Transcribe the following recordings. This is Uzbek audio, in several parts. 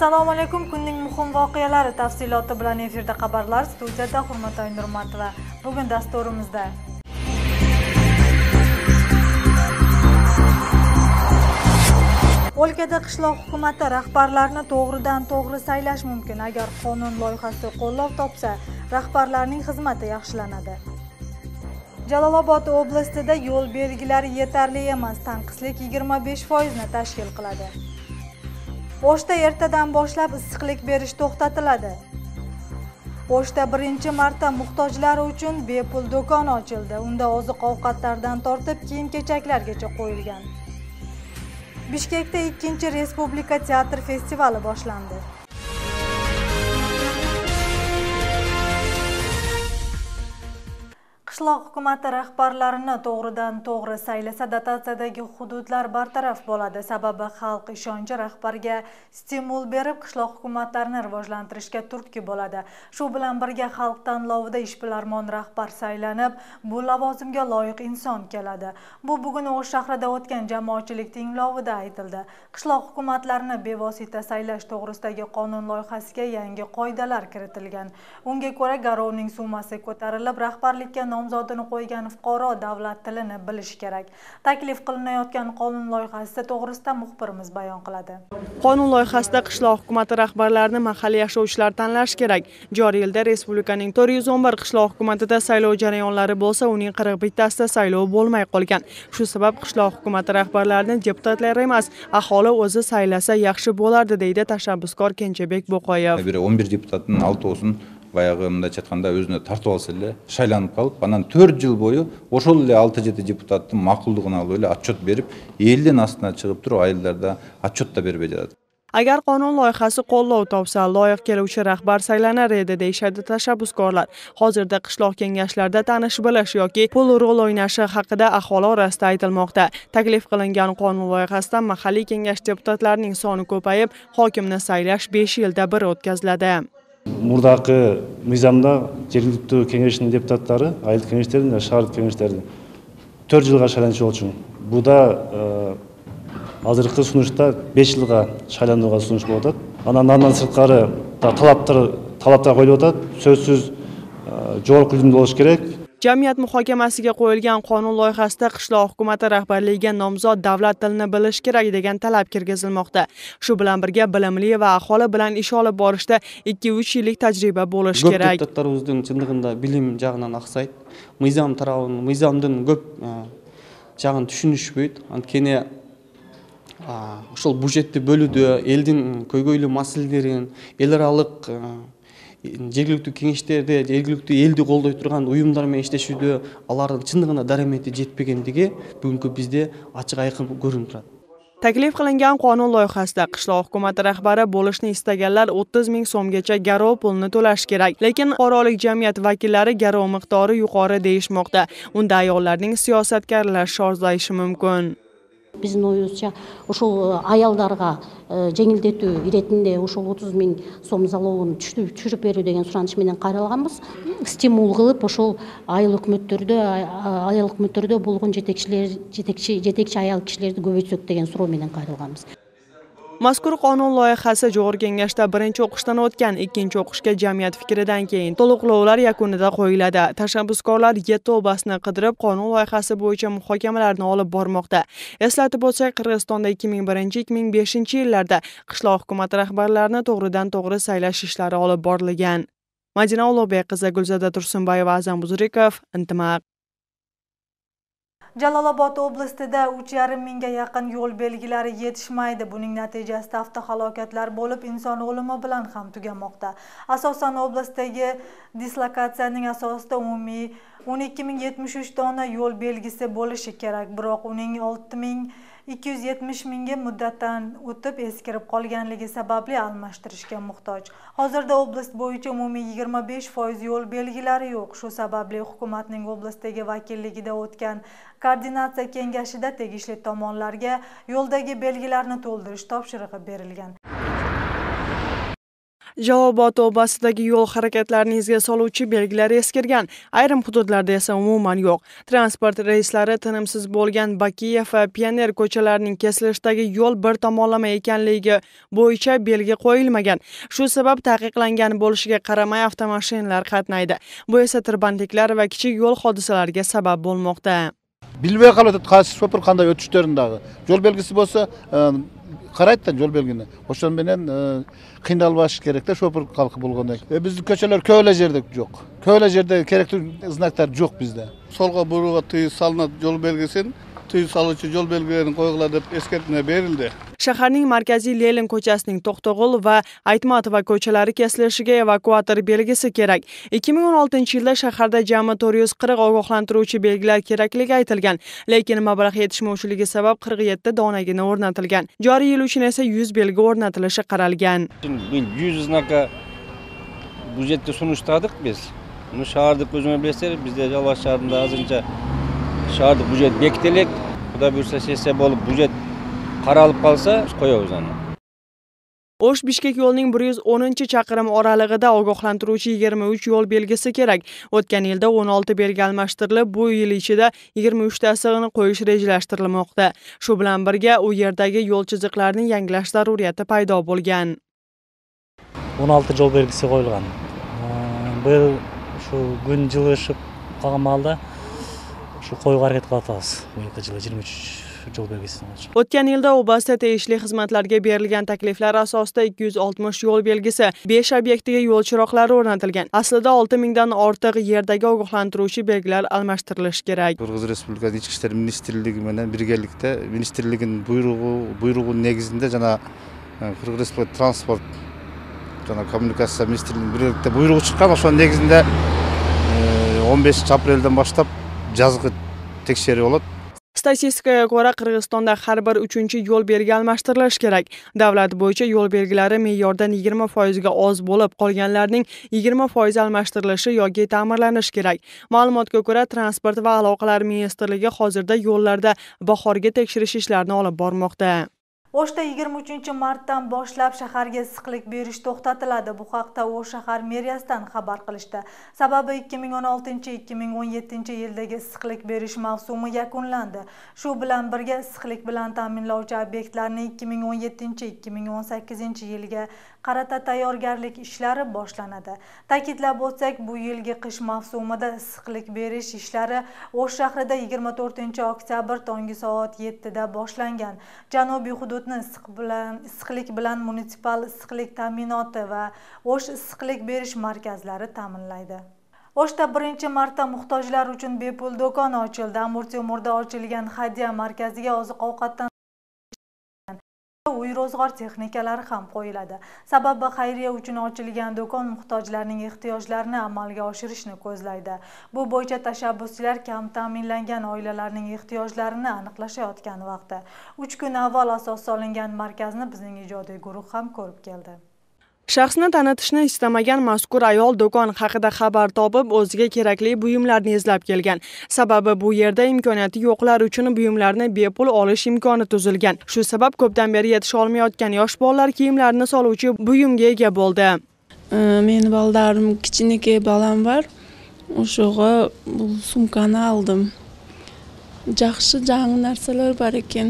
assalomu alaykum. Kunning muhim voqealari tafsiloti bilan efirda xabarlar studiyada hurmatli nurmatova. Bugun dasturimizda. O'lkada qishloq hukumati rahbarlarini to'g'ridan to'g'ri saylash mumkin agar qonun loyihasi qo'llov topsa rahbarlarning xizmati yaxshilanadi. Jalolobod oblastida yo'l belgilari yetarli emas tanqislik yigirma besh foizni tashkil qiladi. Pochta ertadan boshlab issiqlik berish to'xtatiladi. Pochta birinchi marta muhtojlar uchun bepul do'kon ochildi. Unda oziq-ovqatlardan tortib kiyim-kechaklargacha qo'yilgan. Bishkekda 2-respublika teatr festivali boshlandi. Qishloq hukumati rahbarlarini to'g'ridan to'g'ri saylasa dotatsiyadagi hududlar bartaraf bo'ladi. Sababi xalq ishonchi rahbarga stimul berib qishloq hukumatlarini rivojlantirishga turtki bo'ladi. Shu bilan birga xalq tanlovida ishbilarmon rahbar saylanib bu lavozimga loyiq inson keladi. Bu bugun o'sh shahrida o'tgan jamoatchilik tinglovida aytildi. Qishloq hukumatlarini bevosita saylash to'g'risidagi qonun loyihasiga yangi qoidalar kiritilgan. Unga ko'ra garovning summasi ko'tarilib rahbarlikka nomzodini qo'ygan fuqaro davlat tilini bilishi kerak. Taklif qilinayotgan qonun loyihasi to'g'risida muxbirimiz bayon qiladi. Qonun loyihasida qishloq hukumati rahbarlarini mahalliy yashovchilar tanlash kerak. Joriy yilda respublikaning to'rt yuz o'n bir qishloq hukumatida saylov jarayonlari bo'lsa uning qirq bittasida saylov bo'lmay qolgan. Shu sabab qishloq hukumati rahbarlarini deputatlar emas aholi o'zi saylasa yaxshi bo'lardi deydi tashabbuskor kenjabek bo'qoyev. Он бир депутаттын алтоосун баягы мындайча айтканда өзүнө тартып алса эле шайланып калып анан төрт жыл бою ошол эле алты жети депутаттын макулдугун алып эле отчет берип элдин астына чыгып туруп айылдарда отчет да бербей жатат agar qonun loyihasi qo'llov topsa loyiq keluvchi rahbar saylanar edi deyishadi tashabbuskorlar. Hozirda qishloq kengashlarida tanish bilish yoki pul rol o'ynashi haqida aholi orasida aytilmoqda. Taklif qilingan qonun loyihasida mahalliy kengash deputatlarining soni ko'payib hokimni saylash besh yilda bir o'tkaziladi. Мурдакы мыйзамда жергиликтүү кеңештин депутаттары айылдык кеңештердин жана шаардык кеңештердин төрт жылга шайланчу болчу. Буда азыркы сунушта беш жылга шайланууга сунуш болуп атат. Анан андан сырткары талаптар талаптар коюлуп атат. Сөзсүз жогорку билимдүү болуш керек. Jamiyat muhokamasiga qo'yilgan qonun loyihasida qishloq hukumati rahbarligiga nomzod davlat tilini bilishi kerak degan talab kirgizilmoqda. Shu bilan birga bilimli va aholi bilan ish olib borishda ikki uch yillik tajriba bo'lishi kerak. көп депутаттарыбыздын чындыгында билим жагынан аксайт мыйзам тарабын мыйзамдын көп жагын түшүнүшпөйт анткени ошол бюджетти бөлүүдө элдин көйгөйлүү маселелерин эл аралык жергиликтүү кеңештерде жергиликтүү элди колдой турган уюмдар менен иштешүүдө алардын чындыгында дарамети жетпегендиги бүгүнкү бизде ачык айкын көрүнүп турат taklif qilingan qonun loyihasida qishloq hukumati rahbari bo'lishni istaganlar o'ttiz ming so'mgacha garov pulini to'lashi kerak. Lekin fuqarolik jamiyat vakillari garov miqdori yuqori deyishmoqda. Unda ayollarning siyosatga aralashishi ozayışı mumkin. Биздин оюбузча ушул аялдарга жеңилдетүү иретинде ушул отуз миң сом залогун түшүрүп берүү деген сураныч менен кайрылганбыз стимул кылып ошол айыл өкмөттөрдө айыл өкмөттөрдө болгон жетекчилер жетекчи жетекчи аял кишилерди көбөйтсөк деген суроо менен кайрылганбыз mazkur qonun loyihasi jo'g'ri kengashda birinchi o'qishdan o'tgan ikkinchi o'qishga jamiyat fikridan keyin to'liqlovlar yakunida qo'yiladi. Tashabbuskorlar yetti obasni qidirib qonun loyihasi bo'yicha muhokamalarni olib bormoqda. Eslatib o'tsak qirg'izistonda ikki ming birinchi ikki ming beshinchi yillarda qishloq hukumat rahbarlarini to'g'ridan to'g'ri saylash ishlari olib borilgan. Madina ulug'bek qizi gulzada tursunbayeva azam buzrikov intimaq jalolobod oblastida uch yarim mingga yaqin yo'l belgilari yetishmaydi. Buning natijasida avtohalokatlar bo'lib inson o'limi bilan ham tugamoqda. Asosan oblastdagi dislokatsiyaning asosida umumiy o'n ikki ming yetmish uch dona yo'l belgisi bo'lishi kerak biroq uning 6000 ming ikki yuz yetmish mingga muddatdan o'tib eskirib qolganligi sababli almashtirishga muhtoj. Hozirda oblast bo'yicha umumiy yigirma besh foiz yo'l belgilari yo'q. Shu sababli hukumatning oblastdagi vakilligida o'tgan koordinatsiya kengashida tegishli tomonlarga yo'ldagi belgilarni to'ldirish topshirig'i berilgan. Javobot obasidagi yo'l harakatlarini izga soluvchi belgilar eskirgan, ayrim hududlarda esa umuman yo'q. Transport reyslari tinimsiz bo'lgan Bakiyev va Pioner ko'chalarining kesilishdagi yo'l bir tomonlama ekanligi bo'yicha belgi qo'yilmagan. Shu sabab taqiqlangan bo'lishiga qaramay avtomashinalar qatnaydi. Bu esa tirbandliklar va kichik yo'l hodisalariga sabab bo'lmoqda. bilmay qoladi qaysi shofir qanday кандай yo'l belgisi bo'lsa e, карайт да жол белгини ошон менен кыйналбаш керек да шопур калкы болгондон кийин биздин көчөлөр көп эле жерде жок көп эле жерде керектүү знактар жок бизде солго бурууга тыюу салынат жол белгисин тыюу салуучу жол белгилерин койгула деп эскертме берилди shaharning markaziy lenin ko'chasining to'xtag'ul va aytmatova ko'chalari kesilishiga evakuator belgisi kerak. 2016 yilda shaharda jami 440 ogohlantiruvchi belgilar kerakligi aytilgan lekin mablag' yetishmovchiligi sabab 47 donagina o'rnatilgan. Joriy yil uchun esa 100 belgi o'rnatilishi qaralgan. Биыл жүз знака бюджетте сунуштадык биз муну шаардык өзүңөр билесиздер бизде жалал абад бюджет беките элек кудай буюрса сессия болуп бюджет qaralib qolsa qo'yamiz uni. O'sh bishkek yo'lining bir yuz o'ninchi chaqirim oralig'ida ogohlantiruvchi yigirma uch yo'l belgisi kerak. O'tgan yilda o'n olti belgi almashtirilib bu yil ichida yigirma uchtasini qo'yish rejalashtirilmoqda. Shu bilan birga u yerdagi yo'l chiziqlarini yangilash zaruriyati paydo bo'lgan. O'n olti yo'l belgisi qo'yilgan. Биыл shu kun жылышып qolgan mahalda shu qo'yuga harakat qilyapmiz buyergi yili yigirma uch yo'l belgisi o'tgan yilda obasda tegishli xizmatlarga berilgan takliflar asosida 260 yo'l belgisi 5 obyektiga yo'l chiroqlari o'rnatilgan. Aslida 6 mingdan ortiq yerdagi ogohlantiruvchi belgilar almashtirilishi kerak. Кыргыз республикасы ички иштер министрлиги менен биргеликте министрлигинин буйругу буйругунун негизинде жана кыргыз республика транспорт жана коммуникация министрлигинин биргеликте буйругу чыккан ошонун негизинде он бешинчи апрелден баштап жазгы текшерүү болот statistikaga ko'ra qirg'izistonda har bir uchinchi yo'l belgi almashtirilishi kerak davlat bo'yicha yo'l belgilari me'yordan yigirma foizga oz bo'lib qolganlarning yigirma foizi almashtirilishi yoki ta'mirlanishi kerak ma'lumotga ko'ra transport va aloqalar ministrligi hozirda yo'llarda bahorgi tekshirish ishlarini olib bormoqda o'shda 23 martdan boshlab shaharga issiqlik berish to'xtatiladi. Bu haqda o'sh shahar meriyasidan xabar qilishdi. Sababi 2016-2017 yildagi issiqlik berish mavsumi yakunlandi. Shu bilan birga issiqlik bilan ta'minlovchi obyektlarni 2017-2018 yilga qarata tayyorgarlik ishlari boshlanadi. Ta'kidlab o'tsak bu yilgi qish mavsumida issiqlik berish ishlari o'sh shahrida 24 oktyabr tongi soat 7 da boshlangan. Janubiy hududni issiq bilan issiqlik bilan munitsipal issiqlik ta'minoti va o'sh issiqlik berish markazlari ta'minlaydi. O'shda birinchi marta muhtojlar uchun bepul do'kon ochildi. Amir temurda ochilgan hadya markaziga oziq ovqatdan uy ro'zg'or texnikalari ham qo'yiladi. Sababi xayriya uchun ochilgan do'kon muhtojlarning ehtiyojlarini amalga oshirishni ko'zlaydi. Bu bo'yicha tashabbuschilar kam ta'minlangan oilalarning ehtiyojlarini aniqlashayotgan vaqtda. Uch kun avval asos solingan markazni bizning ijodiy guruh ham ko'rib keldi. Shaxsni tanitishni istamagan mazkur ayol do'kon haqida xabar topib o'ziga kerakli buyumlarni izlab kelgan. Sababi bu yerda imkoniyati yo'qlar uchun buyumlarni bepul olish imkoni tuzilgan. Shu sabab ko'pdan beri yetisha olmayotgan yosh bolalar kiyimlarini soluvchi buyumga ega bo'ldi. Meni bolalarim kichkinakay bolam bor. O'shaga bu sumkani oldim yaxshi jangi narsalar bor ekan.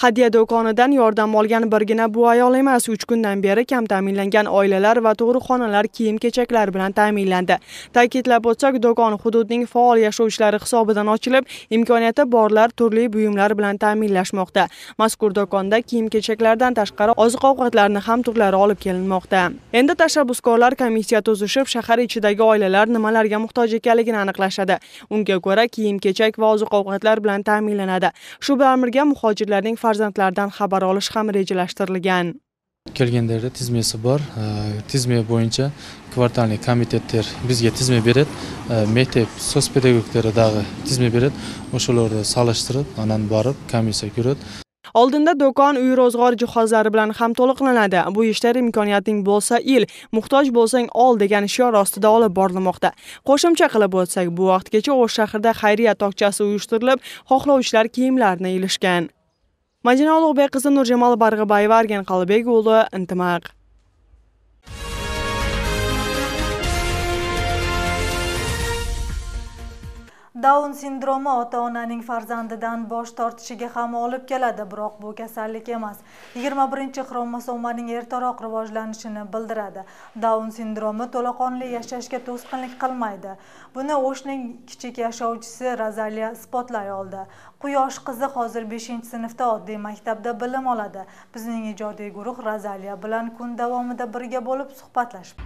Hadya do'konidan yordam olgan birgina bu ayol emas uch kundan beri kam ta'minlangan oilalar va tug'ruqxonalar kiyim kechaklar bilan ta'minlandi. Ta'kidlab o'tsak do'kon hududning faol yashovchilari hisobidan ochilib imkoniyati borlar turli buyumlar bilan ta'minlashmoqda. Mazkur do'konda kiyim kechaklardan tashqari oziq ovqatlarni ham turlari olib kelinmoqda. Endi tashabbuskorlar komissiya tuzishib shahar ichidagi oilalar nimalarga muhtoj ekanligini aniqlashadi. Unga ko'ra kiyim kechak va oziq ovqatlar bilan ta'minlanadi. Shu bilan birga muhojirlarning farzandlaridan xabar olish ham rejalashtirilgan. Kelganlarda tizmasi bor. Tizma bo'yicha kvartalniy komitetlar bizga tizma beradi mektep so'z pedagoglari dag'i tizma beradi o'shalarni solishtirib anan borib komissiya ko'radi oldinda do'kon uy ro'zg'or jihozlari bilan ham to'liqlanadi. Bu ishlar imkoniyating bo'lsa il muhtoj bo'lsang ol degan shior ostida olib borilmoqda. Qo'shimcha qilib o'tsak bu vaqtgacha o'sh shahrida xayriya tokchasi uyushtirilib xohlovchilar kiyimlarini ilishgan мадина ұлықбекқызы нұржамал барғыбаева арген қалыбек уулу ынтымак Down sindromi ota-onaning farzandidan bosh tortishiga ham olib keladi, biroq bu kasallik emas. 21 xromosomaning ertaroq rivojlanishini bildiradi. Down sindromi to'laqonli yashashga to'sqinlik qilmaydi. Buni O'shning kichik yashovchisi Razaliya isbotlay oldi. Quyosh qizi hozir 5-sinfda oddiy maktabda bilim oladi. Bizning ijodiy guruh Razaliya bilan kun davomida birga bo'lib suhbatlashib.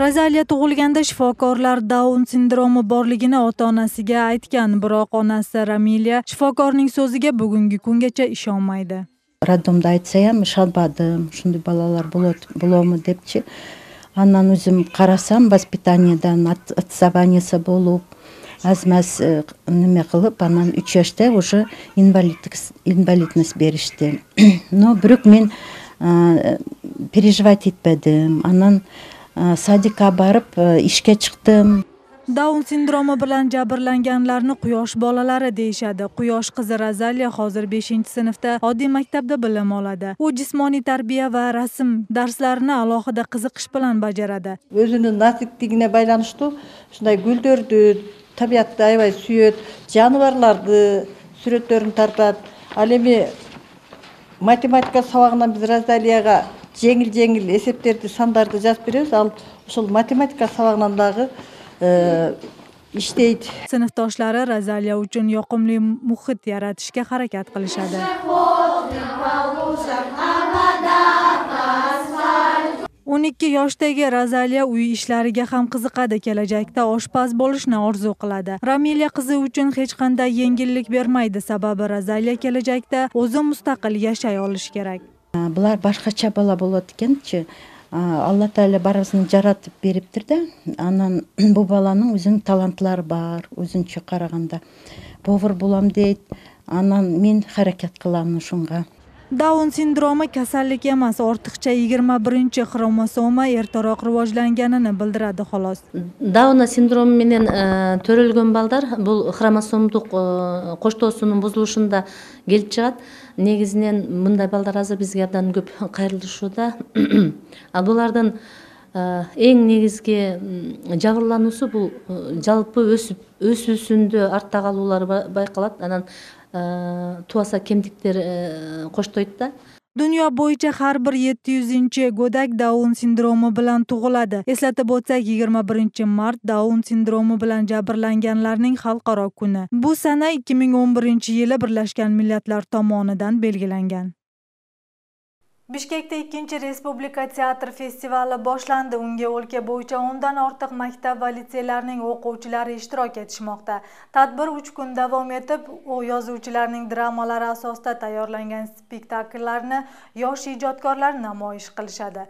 Razaliya tug'ilganda shifokorlar Down sindromi borligini ota onasiga aytgan biroq onasi ramilya shifokorning so'ziga bugungi kungacha ishonmaydi. Роддомда айтса ham ishonmadim ушундай балалар bo'ladimi debchi анан өзүм карасам воспитаниядан отставаниясы болуп аз маз неме кылып анан үч жашта уже инвалидность беришти но бирок мен переживать этпедим анан садикка барып ишке чыктым daun sindromi bilan jabrlanganlarni quyosh bolalari deyishadi. Quyosh qizi Razaliya hozir 5-sinfda oddiy maktabda bilim oladi. U jismoniy tarbiya va rasm darslarini alohida qiziqish bilan bajaradi. o'zini nasibligine байланыштуу ушундай гүлдөрдү, табиятты аябай сүйөт, жаныбарларды сүрөттөрүн тартат. Ал эми математика сабагынан биз Разалияга жеңил-жеңил эсептерди, сандарды жазып беребиз. Ал ошол математика сабагынан дагы ishtaydi sinfdoshlari razaliya uchun yoqimli muhit yaratishga harakat qilishadi. O'n ikki yoshdagi razaliya uy ishlariga ham qiziqadi kelajakda oshpaz bo'lishni orzu qiladi. Ramilya qizi uchun hech qanday yengillik bermaydi sababi razaliya kelajakda o'zi mustaqil yashay olishi kerak. Bular boshqacha bola bo'ladi ekanchi алла таала баарыбызды жаратып бериптир да анан бул баланын өзүнүн таланттары бар өзүнчө караганда повар болом дейт анан мен аракет кылам ушунга Down sindromi kasallik emas, ortiqcha 21 xromosoma ertaroq rivojlanganini bildiradi xolos. Down sindromi менен төрөлгөн балдар бул хромосомдук коштоосунун бузулушунда келип чыгат. Негизинен мындай балдар азыр бизге абдан көп кайрылышууда. Ал булардын эң негизги жабырлануусу бул жалпы өсүп өсүүсүндө артта калуулар байкалат. Анан Э, тубаса кемдиктер э, коштойт да. Dunyo bo'yicha har bir 700 go'dak daun sindromi bilan tug'iladi eslatib o'tsak 21 mart daun sindromi bilan jabrlanganlarning xalqaro kuni bu sana 2011 yili birlashgan millatlar tomonidan belgilangan bishkekda 2 Respublika teatr festivali boshlandi. Unga o'lka bo'yicha dan ortiq maktab va litseylarning o'quvchilari ishtirok etishmoqda. Tadbir 3 kun davom etib yozuvchilarning dramalari asosida tayyorlangan spektakllarni yosh ijodkorlar namoyish qilishadi.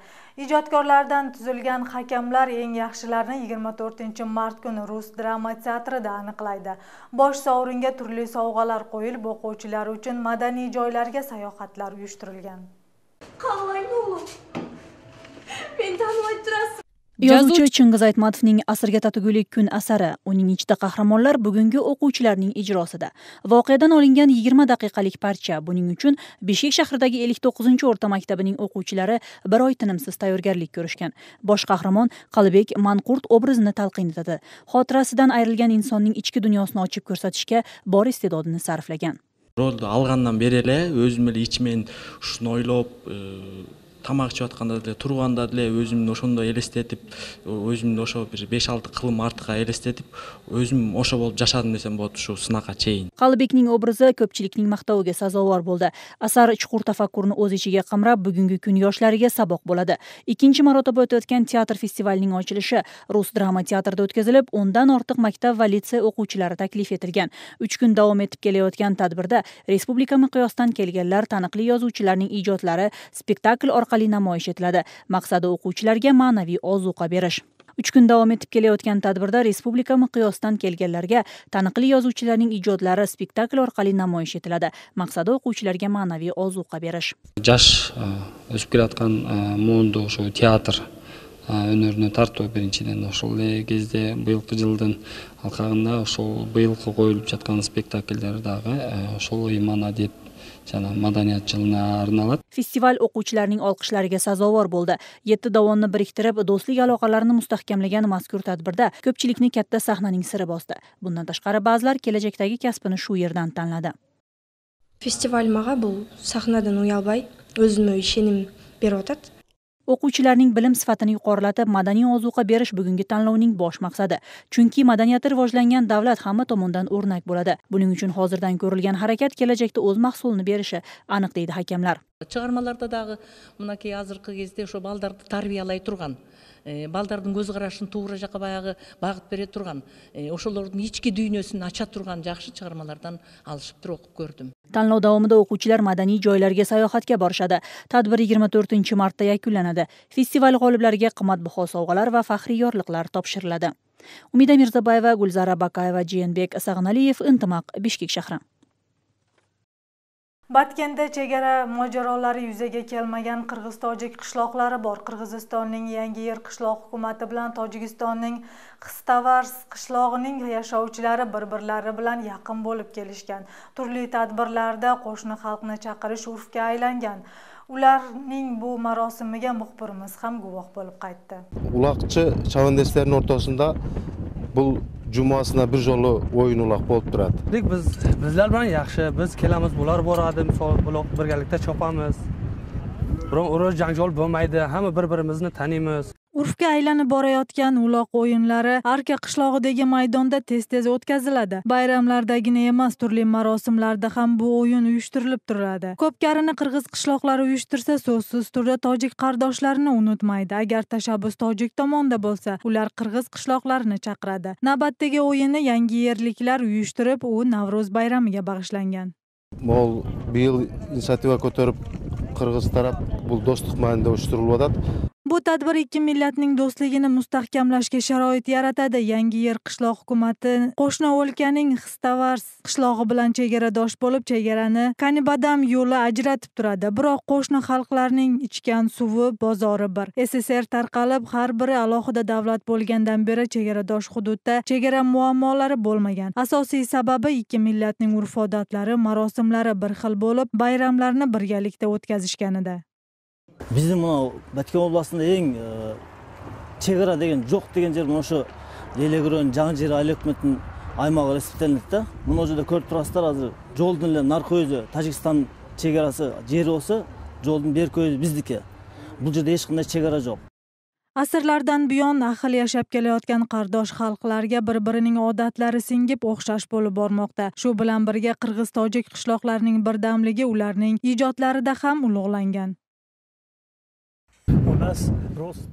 Ijodkorlardan tuzilgan hakamlar eng yaxshilarini 24 mart kuni rus drama teatrida aniqlaydi. Bosh sovringa turli sovg'alar qo'yilib o'quvchilar uchun madaniy joylarga sayohatlar uyushtirilgan. Мені танымай тұрасың yozuvchi chingiz aytmatovning asrga tatigulik kun asari uning ichida qahramonlar bugungi o'quvchilarning ijrosida voqeadan olingan yigirma daqiqalik parcha buning uchun beshkek shahridagi ellik to'qqizinchi o'rta maktabining o'quvchilari bir oy tinimsiz tayyorgarlik ko'rishgan bosh qahramon qalbek manqurt obrazini talqin etadi xotirasidan ayrilgan insonning ichki dunyosini ochib ko'rsatishga bor iste'dodini sarflagan ролду алгандан бери эле өзүм эле ичимен ушуну ойлоп тамак ичип атканда деле турганда деле өзүмдү ошондой элестетип өзүмдү ошо бир беш алты кылым артка элестетип өзүм ошо болуп жашадым десем болот ушул сынакка чейин. Калыбектин образы көпчүлүктүн мактоого сазовор болду. Асар чукур тафаккурун өз ичиге камрап бүгүнкү күн жошларыга сабак болот экинчи маротаба өтүп өткөн театр фестивалинин ачылышы рус драма театрда өткөзүлүп ондан артык мактап ва лицей окуучулары таклиф этилген. Үч күн давам этип келе тадбирда республика микъёсунан келгенler таныклуу yozuvchilarning ijodlari spektakl orqali orqali namoyish etiladi. Maqsadi o'quvchilarga ma'naviy ozuqa berish. Uch kun davom etib kelayotgan tadbirda respublika miqyosidan kelganlarga taniqli yozuvchilarning ijodlari spektakl orqali namoyish etiladi. Maqsadi o'quvchilarga ma'naviy ozuqa berish. Жаш o'sib kelayotgan муунду ошо театр өнөрүнө тартуу биринчиден ошол эле кезде быйылкы жылдын алкагында ошол быйылкы коюлуп жаткан спектакльдер дагы ошол ыйман адеп жана маданият жылына арналат festival o'quvchilarning olqishlariga sazovor bo'ldi. Yetti dovonni biriktirib do'stlik aloqalarini mustahkamlagan mazkur tadbirda ko'pchilikni katta sahnaning siri bosdi. Bundan tashqari ba'zilar kelajakdagi kasbini shu yerdan tanladi. Festival мага бул сахнадан уялбай өзүмө ишеним берип атат o'quvchilarning bilim sifatini yuqorilatib madaniy ozuqa berish bugungi tanlovning bosh maqsadi. Chunki madaniyati rivojlangan davlat hamma tomondan o'rnak bo'ladi. Buning uchun hozirdan ko'rilgan harakat kelajakda o'z mahsulini berishi aniq deydi hakamlar. Chiqarmalarda dag'i mынакей азыркы кезде ошо балдарды тарбиялай турган Э, балдардын көз карашын туура жака баягы багыт бере турган. Э, ошолордун ички дүйнөсүн ача турган жакшы чыгармалардан алышыптыр окуп көрдүм. Tanlov davomida o'quvchilar madaniy joylarga sayohatga borishadi tadbir yigirma to'rtinchi martda yakunlanadi festival g'oliblariga qimmatbaho sovg'alar va faxriy yorliqlar topshiriladi umida mirzabayeva gulzara bakayeva jeenbek сагыналиев intimaq bishkek shahri Batkenda chegara mojarolari yuzaga kelmagan qirg'iz-tojik qishloqlari bor. Qirg'izistonning Yangi yer qishloq hukumati bilan Tojikistonning Xistavars qishlog'ining yashovchilari bir-birlari bilan yaqin bo'lib kelishgan. Turli tadbirlarda qo'shni xalqni chaqirish urfga aylangan. Ularning bu marosimiga muxbirimiz ham guvoh bo'lib qaytdi. Uloqchi chavandeslarning o'rtasida bu jumasida bir жолу o'yin uloq bo'lib turadi. Biz bizlar bilan yaxshi biz kelamiz bular boradi misol uloq birgalikda chopamiz. Biron urush janjal bo'lmaydi hamma bir birimizni taniymiz. Urfga aylanib borayotgan uloq o'yinlari arka qishlog'idagi maydonda tez tez o'tkaziladi. Bayramlardagina emas turli marosimlarda ham bu o'yin uyushtirilib turadi ko'pkarini qirg'iz qishloqlari uyushtirsa so'zsiz turda tojik qardoshlarini unutmaydi. Agar tashabbus tojik tomonda bo'lsa ular qirg'iz qishloqlarini chaqiradi. Navbatdagi o'yinni yangi yerliklar uyushtirib u navro'z bayramiga bag'ishlangan. Mol bu yil inisiativa ko'tarib qirg'iz taraf bu do'stlik ma'nida uyushtirilib bu tadbir ikki millatning do'stligini mustahkamlashga sharoit yaratadi. Yangi yer qishloq hukumati qo'shni o'lkaning xistavars qishlog'i bilan chegaradosh bo'lib chegarani kanibadam yo'li ajratib turadi. Biroq qo'shni xalqlarning ichgan suvi bozori bir. Sssr tarqalib har biri alohida davlat bo'lgandan beri chegaradosh hududda chegara muammolari bo'lmagan. Asosiy sababi ikki millatning urf odatlari marosimlari bir xil bo'lib bayramlarni birgalikda o'tkazishganida. Биздин мынау баткен областында эң чек ара деген жок деген жер мына ошо элегөрөнүн жаңы жер айыл өкмөтүнүн аймагы эсептелинет да. Мына жерде көрүп турасыздар азыр жолдун эле наркы өзү тажикстан чек арасы жери болсо жолдун берки көзү биздики бул жерде эч кандай чек ара жок asrlardan buyon ahil yashab kelayotgan qardosh xalqlarga bir birining odatlari singib o'xshash bo'lib bormoqda shu bilan birga qirg'iz tojik qishloqlarining birdamligi ularning ijodlarida ham ulug'langan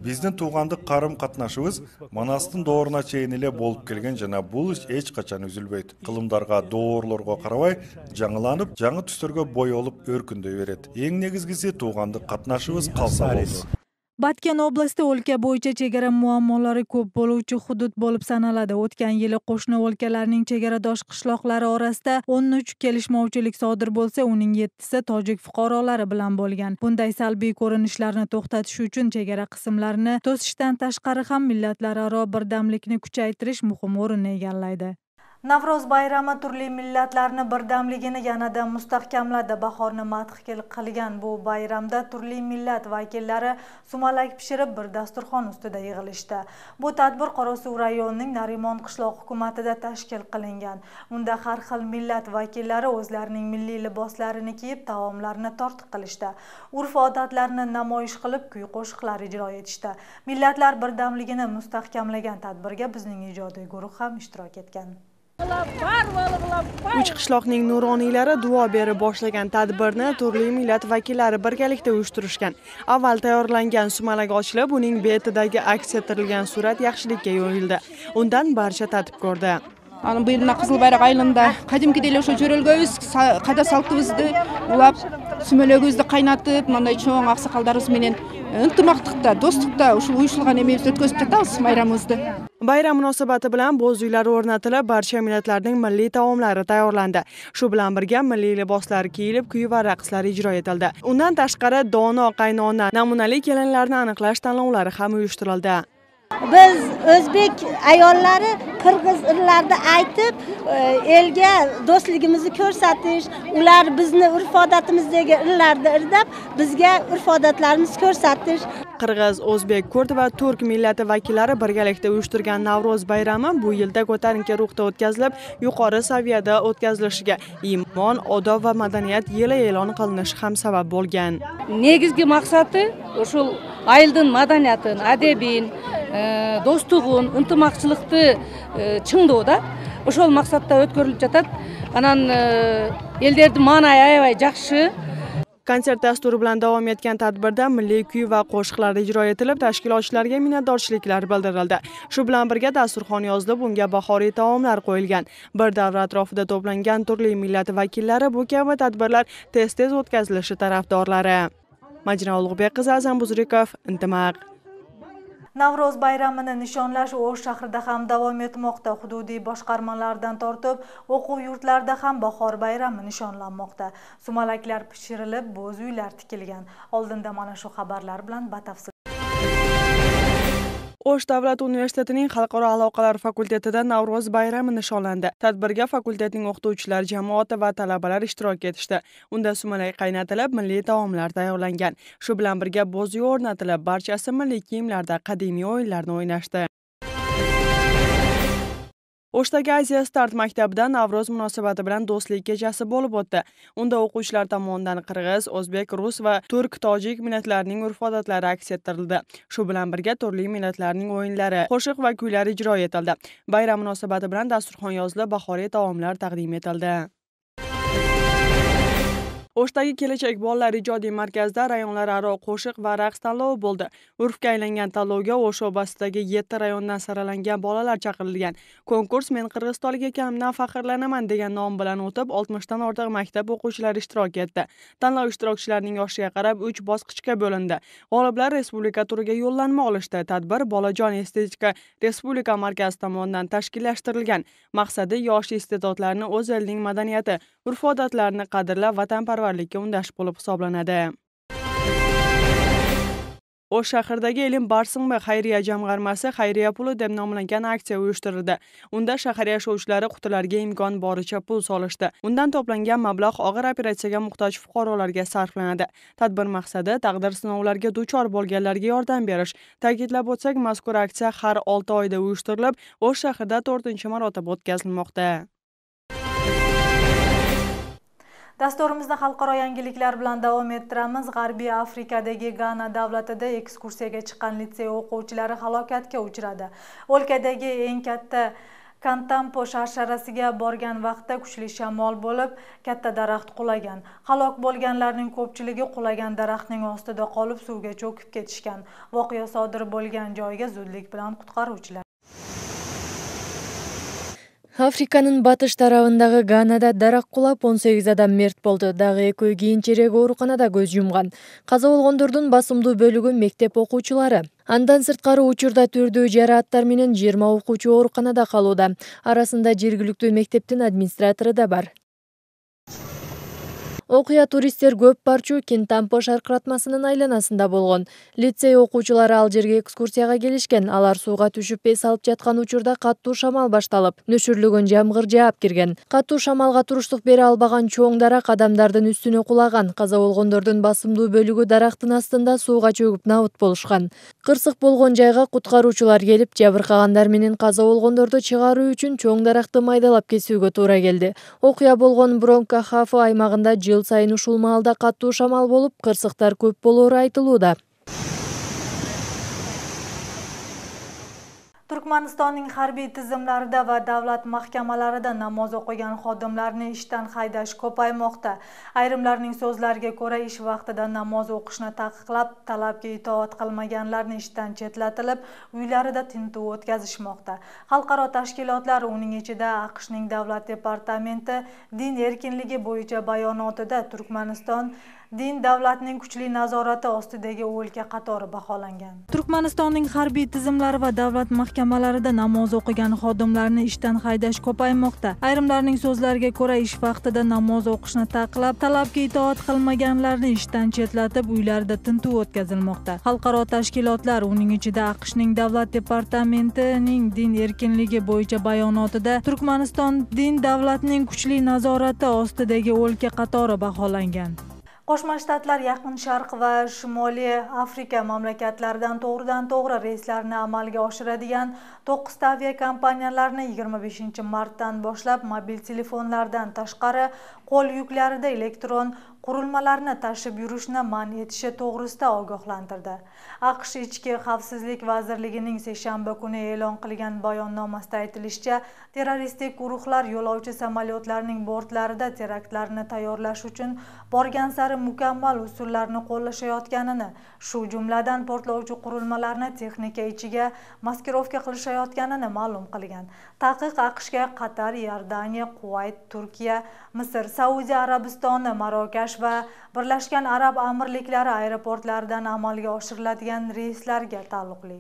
биздин туугандык карым катнашыбыз манастын дооруна чейин эле болуп келген жана бул эч качан үзүлбөйт кылымдарга доорлорго карабай жаңыланып жаңы түстөргө боелуп өркүндөй берет эң негизгиси туугандык катнашыбыз калса болду batken oblasti o'lka bo'yicha chegara muammolari ko'p bo'luvchi hudud bo'lib sanaladi. O'tgan yili qo'shni o'lkalarning chegaradosh qishloqlari orasida o'n uch kelishmovchilik sodir bo'lsa uning yettisi tojik fuqarolari bilan bo'lgan. Bunday salbiy ko'rinishlarni to'xtatish uchun chegara qismlarini to'sishdan tashqari ham millatlararo birdamlikni kuchaytirish muhim o'rin egallaydi. Navro'z bayrami turli millatlarni birdamligini yanada mustahkamladi. Bahorni madh qilgan bu bayramda turli millat vakillari sumalak pishirib bir dasturxon ustida yig'ilishdi. Bu tadbir qorasuv rayonining narimon qishloq hukumatida tashkil qilingan. Unda har xil millat vakillari o'zlarining milliy liboslarini kiyib taomlarni tortiq qilishdi. Urf odatlarni namoyish qilib kuy qo'shiqlar ijro etishdi. Millatlar birdamligini mustahkamlagan tadbirga bizning ijodiy guruh ham ishtirok etgan. Uch qishloqning nuroniylari duo berib boshlagan tadbirni turli millat vakillari birgalikda uyushtirishgan. Avval tayyorlangan sumalak ochilib uning betidagi aks ettirilgan surat yaxshilikka yo'yildi. Undan barcha tatib ko'rdi. Анан быйыл мына кызыл байрак айылында кадимкидей эле ошо жөрөлгөбүз кайда салтыбызды улап сүмөлөгүбүздү кайнатып мындай чоң аксакалдарыбыз менен э, ынтымактыкта достукта ушул уюшулган эмебизди өткөзүп жатабыз майрамыбызды bayram munosabati bilan боз үйлөр o'rnatilib barcha millatlarning milliy taomlari tayyorlandi shu bilan birga milliy liboslar kiyilib kuy va raqslar ijro etildi undan tashqari dono qaynona namunali kelinlarni aniqlash tanlovlari ham uyushtirildi biz o'zbek ayollari qirg'iz irlarni aytib e, elga do'stligimizni ko'rsatish ular bizni urf odatimizdagi irlarni irdab bizga urf odatlarimizni ko'rsatish. Qirg'iz o'zbek kurd va turk millati vakillari birgalikda uyushtirgan navro'z bayrami bu yilda ko'tarinki ruhda o'tkazilib yuqori saviyada o'tkazilishiga iymon odob va madaniyat yili e'lon qilinishi ham sabab bo'lgan. Negizgi maqsadi ушул айылдын маданиятын адебин достугун ынтымакчылыкты чыңдоо да ошол максатта өткөрүлүп жатат анан элдердин маанайы аябай жакшы konsert dasturi bilan davom etgan tadbirda milliy kuy va qo'shiqlar ijro etilib tashkilotchilarga minnatdorchiliklar bildirildi. Shu bilan birga dasturxon yozilib unga bahoriy taomlar qo'yilgan. Bir davra atrofida to'plangan turli millat vakillari bu kabi tadbirlar tez tez o'tkazilishi tarafdorlari. Majina ulug'bekqizi azam buzrikov intimaq. Navro'z bayramini nishonlash o'sh shahrida ham davom etmoqda. Hududiy boshqarmalardan tortib o'quv yurtlarida ham bahor bayrami nishonlanmoqda. Sumalaklar pishirilib bo'z uylar tikilgan. Oldinda mana shu xabarlar bilan batafsil o'sh davlat universitetining xalqaro aloqalar fakultetida navro'z bayrami nishonlandi tadbirga fakultetning o'qituvchilar jamoati va talabalar ishtirok etishdi unda sumalak qaynatilib milliy taomlar tayyorlangan shu bilan birga bo'z o'rnatilib barchasi milliy kiyimlarda qadimiy o'yinlarni o'ynashdi o'shdagi aziya start maktabida navro'z munosabati bilan do'stlik kechasi bo'lib o'tdi. Unda o'quvchilar tomonidan qirg'iz o'zbek rus va turk tojik millatlarining urf odatlari aks ettirildi. Shu bilan birga turli millatlarning o'yinlari qo'shiq va kuylar ijro etildi. Bayram munosabati bilan dasturxon yozilib bahoriy taomlar taqdim etildi. O'shdagi kelajak bolalar ijodiy markazida rayonlararo qo'shiq va raqs tanlovi bo'ldi. Urfga aylangan tanlovga o'sh obasidagi yetti rayondan saralangan bolalar chaqirilgan. Konkurs men qirg'izistonlik ekanimdan faxrlanaman degan nom bilan o'tib oltmishdan ortiq maktab o'quvchilari ishtirok etdi. Tanlov ishtirokchilarining yoshiga qarab uch bosqichga bo'lindi. G'oliblar respublika turiga yo'llanma olishdi. Tadbir bolajon estetika respublika markazi tomonidan tashkillashtirilgan. Maqsadi yosh iste'dodlarni o'z elining madaniyati urf odatlarini qadrlab vatanparvar barobarlikka undash bo'lib hisoblanadi. O'sh shahridagi ilm barsinmi xayriya jamg'armasi xayriya puli deb nomlangan aksiya uyushtirildi. Unda shahar yashovchilari qutilarga imkon boricha pul solishdi. Undan to'plangan mablag' og'ir operatsiyaga muhtoj fuqarolarga sarflanadi. Tadbir maqsadi taqdir sinovlariga duchor bo'lganlarga yordam berish. Ta'kidlab o'tsak mazkur aksiya har olti oyda uyushtirilib o'sh shahrida to'rtinchi marotaba o'tkazilmoqda. Dasturimizni xalqaro yangiliklar bilan davom ettiramiz. G'arbiy afrikadagi gana davlatida ekskursiyaga chiqqan litsey o'quvchilari halokatga uchradi. O'lkadagi eng katta kantampo sharsharasiga borgan vaqtda kuchli shamol bo'lib katta daraxt qulagan. Halok bo'lganlarning ko'pchiligi qulagan daraxtning ostida qolib suvga cho'kib ketishgan. Voqea sodir bo'lgan joyga zudlik bilan qutqaruvchilar Африканын батыш тарабындагы Ганада дарак кулап 18 адам мерт болду. Дагы экөө кийинчерээк ооруканада көз жумган. Каза болгондордун басымдуу бөлүгү мектеп окуучулары. Андан сырткары учурда түрдүү жарааттар менен 20 окуучу ооруканада калууда. Арасында жергиликтүү мектептин администратору да бар. Окуя туристтер көп барчу кинтампо шаркыратмасынын айланасында болгон. Лицей окуучулары ал жерге экскурсияга келишкен. Алар сууга түшүп эс алып жаткан учурда катуу шамал башталып нөшүрлөгөн жамгыр жаап кирген. Катуу шамалга туруштук бере албаган чоң дарак адамдардын үстүнө кулаган каза болгондордун басымдуу бөлүгү дарактын астында сууга чөгүп набыт болушкан. Кырсык болгон жайга куткаруучулар келип жабыркагандар менен каза болгондорду чыгаруу үчүн чоң даракты майдалап кесүүгө туура келди. Окуя болгон бронко хафы аймагында жыл жыл сайын ушул маалда катуу шамал болуп кырсыктар көп болоору айтылууда turkmanistonning harbiy tizimlarida va davlat mahkamalarida namoz o'qigan xodimlarni ishdan haydash ko'paymoqda. Ayrimlarning so'zlariga ko'ra ish vaqtida namoz o'qishni taqiqlab talabga itoat qilmaganlarni ishdan chetlatilib uylarida tintuv o'tkazishmoqda. Xalqaro tashkilotlar uning ichida aqshning davlat departamenti din erkinligi bo'yicha bayonotida turkmaniston din davlatning kuchli nazorati ostidagi o'lka qatori baholangan. Turkmanistonning harbiy tizimlari va davlat mahkamalarida namoz o'qigan xodimlarni ishdan haydash ko'paymoqda. Ayrimlarning so'zlariga ko'ra ish vaqtida namoz o'qishni taqiqlab talabga itoat qilmaganlarni ishdan chetlatib uylarida tintuv o'tkazilmoqda. Xalqaro tashkilotlar uning ichida aqshning davlat departamentining din erkinligi bo'yicha bayonotida turkmaniston din davlatning kuchli nazorati ostidagi o'lka qatori baholangan. Qo'shma shtatlar yaqin sharq va shimoliy afrika mamlakatlaridan to'g'ridan to'g'ri reyslarni amalga oshiradigan to'qqizta aviakompaniyalarni yigirma beshinchi martdan boshlab mobil telefonlardan tashqari qo'l yuklarida elektron qurilmalarni tashib yurishni man etishi to'g'risida ogohlantirdi. Aqsh ichki xavfsizlik vazirligining seshanba kuni e'lon qilgan bayonnomasida aytilishicha terroristik guruhlar yo'lovchi samolyotlarining bortlarida teraktlarni tayyorlash uchun borgan sari mukammal usullarni qo'llashayotganini shu jumladan portlovchi qurilmalarni texnika ichiga maskirovka qilishayotganini ma'lum qilgan. Taqiq aqshga qatar iordaniya quvayt turkiya misr saudiya arabistoni marokash va birlashgan arab amirliklari aeroportlaridan amalga oshiriladigan reyslarga taalluqli.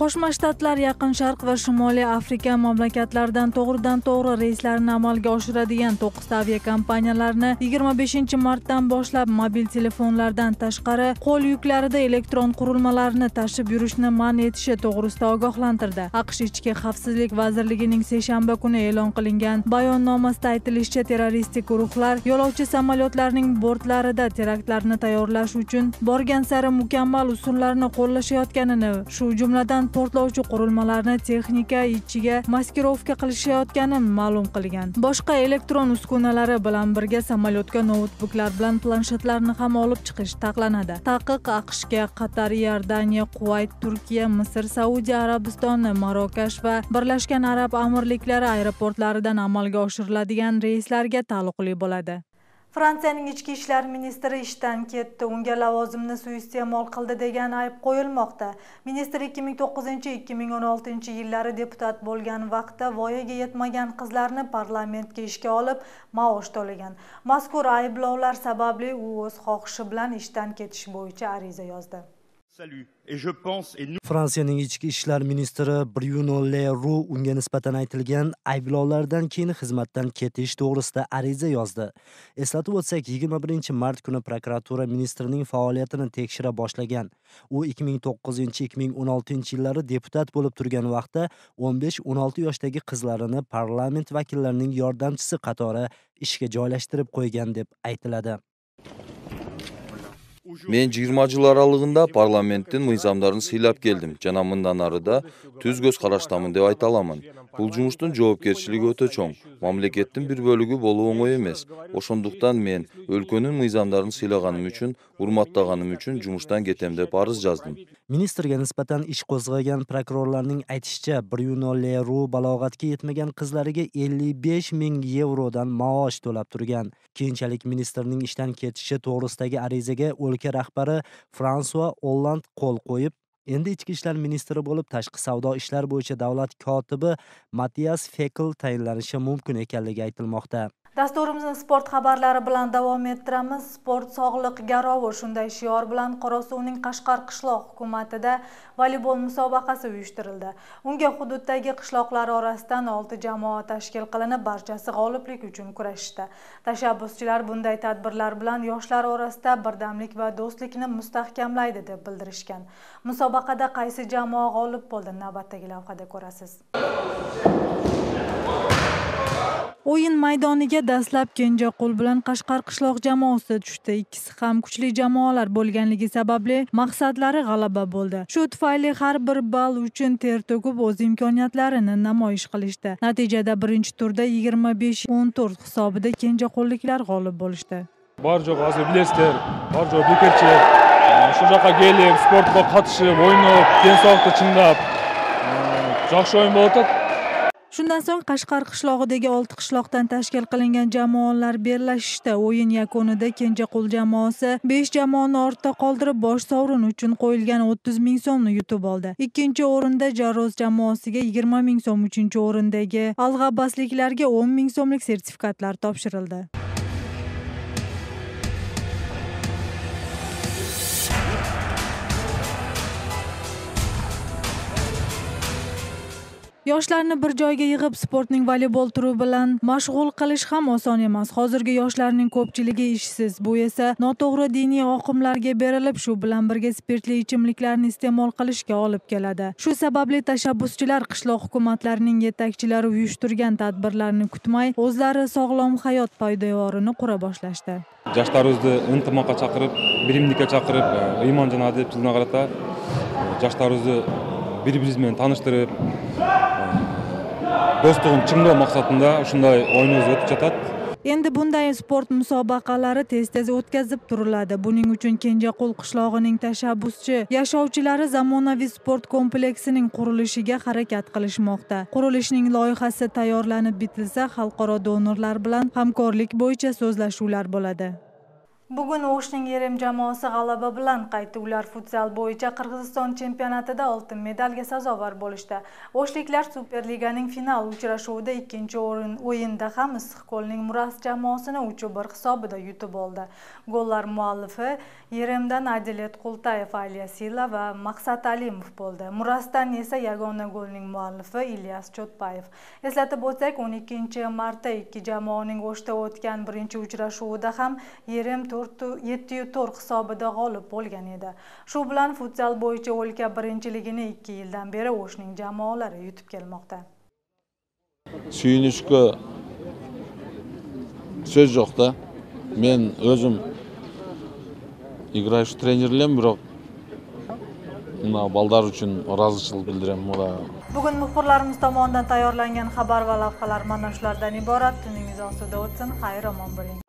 Qo'shma shtatlar yaqin sharq va shimoliy afrika mamlakatlaridan to'g'ridan to'g'ri reyslarni amalga oshiradigan to'qqizta aviakompaniyalarni yigirma beshinchi martdan boshlab mobil telefonlardan tashqari qo'l yuklarida elektron qurilmalarni tashib yurishni man etishi to'g'risida ogohlantirdi. Aqsh ichki xavfsizlik vazirligining seshanba kuni e'lon qilingan bayonnomasida aytilishicha terroristik guruhlar yo'lovchi samolyotlarining bortlarida teraktlarni tayyorlash uchun borgan sari mukammal usullarni qo'llashayotganini shu jumladan portlovchi qurilmalarni texnika ichiga maskirovka qilishayotgani ma'lum qilgan. Boshqa elektron uskunalari bilan birga samolyotga noutbuklar bilan planshetlarni ham olib chiqish taqiqlanadi taqiq aqshga qatar iordaniya quvayt turkiya misr saudiya arabistoni marokash va birlashgan arab amirliklari aeroportlaridan amalga oshiriladigan reyslarga taalluqli bo'ladi. Fransiyaning ichki ishlar ministri ishdan ketdi unga lavozimni suiiste'mol qildi degan ayb qo'yilmoqda. Ministr 2009-2016 yillari deputat bo'lgan vaqtda voyaga yetmagan qizlarni parlamentga ishga olib maosh to'lagan. Mazkur ayblovlar sababli u o'z xohishi bilan ishdan ketish bo'yicha ariza yozdi. Fransiyaning ichki ishlar ministri Bruno Le Roux unga nisbatan aytilgan ayblovlardan keyin xizmatdan ketish to'g'risida ariza yozdi. Eslatib o'tsak 21 mart kuni prokuratura ministrining faoliyatini tekshira boshlagan. U 2009-2016 yillari deputat bo'lib turgan vaqtda 15-16 yoshdagi qizlarini parlament vakillarining yordamchisi qatori ishga joylashtirib qo'ygan deb aytiladi. Мен жыйырма жыл аралыгында парламенттин мыйзамдарын сыйлап келдим жана мындан ары да түз көз караштамын деп айта аламын бул жумуштун жоопкерчилиги өтө чоң мамлекеттин бир бөлүгү болуу оңой эмес ошондуктан мен өлкөнүн мыйзамдарын сыйлаганым үчүн урматтаганым үчүн жумуштан кетем деп арыз жаздым ministrga nisbatan ish qo'zg'agan prokurorlarning aytishicha bruno Leru balog'atga yetmagan qizlariga 55 ming yevrodan maosh to'lab turgan. Keyinchalik ministrning ishdan ketishi to'g'risidagi arizaga o'lka rahbari fransua olland qo'l qo'yib endi ichki ishlar ministri bo'lib tashqi savdo ishlar bo'yicha davlat kotibi Matias fekl tayinlanishi mumkin ekanligi aytilmoqda. Dasturimizni sport xabarlari bilan davom ettiramiz. Sport sog'liq garovi shunday shior bilan qorasuvning qashqar qishloq hukumatida voleybol musobaqasi uyushtirildi. Unga hududdagi qishloqlar orasidan olti jamoa tashkil qilinib barchasi g'oliblik uchun kurashishdi. Tashabbuschilar bunday tadbirlar bilan yoshlar orasida birdamlik va do'stlikni mustahkamlaydi deb bildirishgan. Musobaqada qaysi jamoa g'olib bo'ldi navbatdagi lavhada ko'rasiz. O'yin maydoniga dastlab kenjaqul bilan qashqar qishloq jamoasi tushdi. Ikkisi ham kuchli jamoalar bo'lganligi sababli maqsadlari g'alaba bo'ldi. Shu tufayli har bir ball uchun ter to'kib o'z imkoniyatlarini namoyish qilishdi. Natijada birinchi turda yigirma besh o'n to'rt hisobida kenjaqulliklar g'olib bo'lishdi. Bor jo'q hozir bilasizlar bor jo'q bekerchi. Shu yoqqa kelib sportga qatnashib o'ynab ten sog'liqni chinlab. Yaxshi o'yin bo'lyapti shundan so'ng qashqar qishlog'idagi olti qishloqdan tashkil qilingan jamoalar bellashishdi o'yin yakunida kenjaqul jamoasi besh jamoani ortda qoldirib bosh sovrin uchun qo'yilgan o'ttiz ming so'mni yutib oldi. Ikkinchi o'rinda jarroz jamoasiga yigirma ming so'm uchinchi o'rindagi alg'abbasliklarga o'n ming so'mlik sertifikatlar topshirildi. Yoshlarni bir joyga yig'ib sportning voleybol turi bilan mashg'ul qilish ham oson emas. Hozirgi yoshlarning ko'pchiligi ishsiz. Bu esa noto'g'ri diniy oqimlarga berilib shu bilan birga spirtli ichimliklarni iste'mol qilishga olib keladi. Shu sababli tashabbuschilar qishloq hukumatlarining yetakchilari uyushtirgan tadbirlarni kutmay o'zlari sog'lom hayot poydevorini qura boshlashdi. Yoshlarimizni intimoqqa chaqirib bilimlikka chaqirib e, iymon жана адептүүлүгүнө карата yoshlarimizni bir biri bilan tanishtirib достугун чыңдоо максатында ушундай оюнубуз өтүп жатат. Endi bunday sport musobaqalari tez tez o'tkazib turiladi buning uchun kenjaqul qishlog'ining tashabbuschi yashovchilari zamonaviy sport kompleksining qurilishiga harakat qilishmoqda qurilishning loyihasi tayyorlanib bitilsa xalqaro donorlar bilan hamkorlik bo'yicha so'zlashuvlar bo'ladi bugun o'shning yerim jamoasi g'alaba bilan qaytdi. Ular futzal bo'yicha qirg'iziston chempionatida oltin medalga sazovor bo'lishdi. O'shliklar superliganing final uchrashuvida ikkinchi o'rin o'yinda ham issiqko'lning muras jamoasini uch bir hisobida yutib oldi. Gollar muallifi yerimdan adilet qultayev alyasila va maqsad alimov bo'ldi. Murasdan esa yagona golning muallifi ilyas cho'tpayev. Eslatib o'tsak o'n ikkinchi martda ikki jamoaning o'shda o'tgan birinchi uchrashuvida ham yerim yettiyu to'rt hisobida g'olib bo'lgan edi. Shu bilan futzal bo'yicha o'lka birinchiligini ikki yildan beri o'shning jamoalari yutib kelmoqda. Suyunishga so'z yo'qda. Men o'zim играющий тренерлем бирок мына балдар үчүн ыраазычылык билдирем мына bugun muxbirlarimiz tomonidan tayyorlangan xabar va lavhalar mana shulardan iborat. Tuningiz osuda o'tsin xayr omon bo'ling